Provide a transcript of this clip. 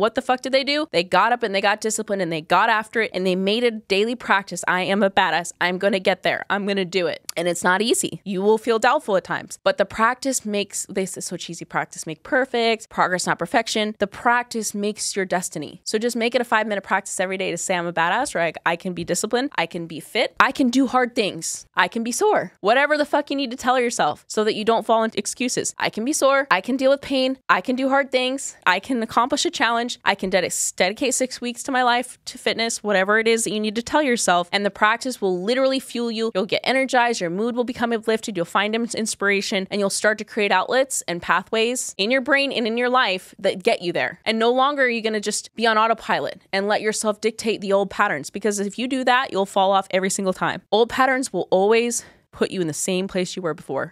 what the fuck did they do? They got up and they got disciplined and they got after it and they made a daily practice. I am a badass. I'm going to get there. I'm going to do it. And it's not easy. You will feel doubtful at times, but the practice makes, they say so cheesy practice make perfect, progress not perfection. The practice makes your destiny. So just make it a five minute practice every day to say I'm a badass, like I can be disciplined, I can be fit, I can do hard things, I can be sore. Whatever the fuck you need to tell yourself so that you don't fall into excuses. I can be sore, I can deal with pain, I can do hard things, I can accomplish a challenge, I can dedic- dedicate six weeks to my life to fitness, whatever it is that you need to tell yourself. And the practice will literally fuel you. You'll get energized, your mood will become uplifted, you'll find inspiration, and you'll start to create outlets and pathways in your brain and in your life that get you there. And no longer are you going to just be on autopilot and let yourself dictate the old patterns because if you do that, you'll fall off every single time. Old patterns will always put you in the same place you were before.